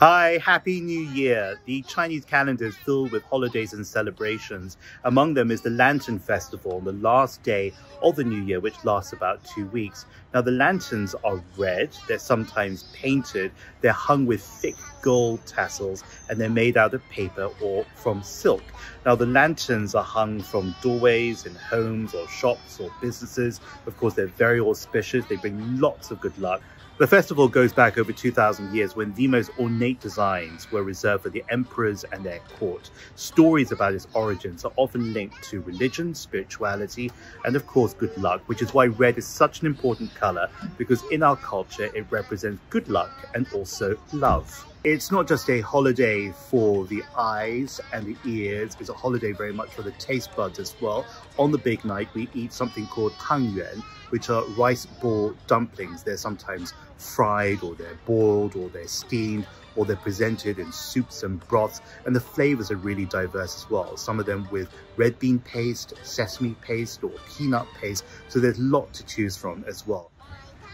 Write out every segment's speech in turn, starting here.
Hi, Happy New Year! The Chinese calendar is filled with holidays and celebrations. Among them is the Lantern Festival, the last day of the New Year, which lasts about two weeks. Now, the lanterns are red, they're sometimes painted, they're hung with thick gold tassels, and they're made out of paper or from silk. Now, the lanterns are hung from doorways in homes or shops or businesses. Of course, they're very auspicious, they bring lots of good luck. The festival goes back over 2,000 years when the most ornate designs were reserved for the emperors and their court. Stories about its origins are often linked to religion, spirituality, and of course good luck, which is why red is such an important color because in our culture it represents good luck and also love. It's not just a holiday for the eyes and the ears, it's a holiday very much for the taste buds as well. On the big night, we eat something called tangyuan, which are rice ball dumplings. They're sometimes fried or they're boiled or they're steamed or they're presented in soups and broths and the flavors are really diverse as well. Some of them with red bean paste, sesame paste or peanut paste. So there's a lot to choose from as well.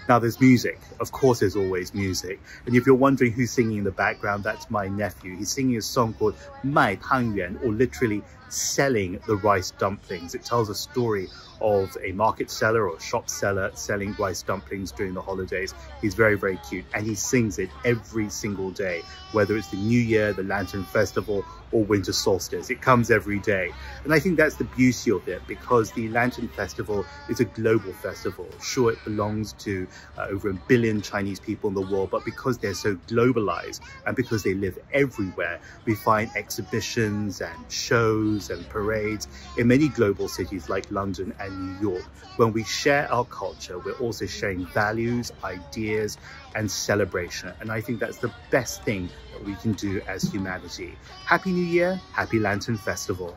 Now there's music, of course there's always music. And if you're wondering who's singing in the background, that's my nephew. He's singing a song called Mai Tang Yuan, or literally selling the rice dumplings. It tells a story of a market seller or shop seller selling rice dumplings during the holidays. He's very, very cute and he sings it every single day, whether it's the New Year, the Lantern Festival, or winter solstice. It comes every day. And I think that's the beauty of it because the Lantern Festival is a global festival. Sure, it belongs to uh, over a billion Chinese people in the world, but because they're so globalized and because they live everywhere, we find exhibitions and shows and parades in many global cities like London and New York. When we share our culture, we're also sharing values, ideas, and celebration. And I think that's the best thing that we can do as humanity. Happy New Year, Happy Lantern Festival.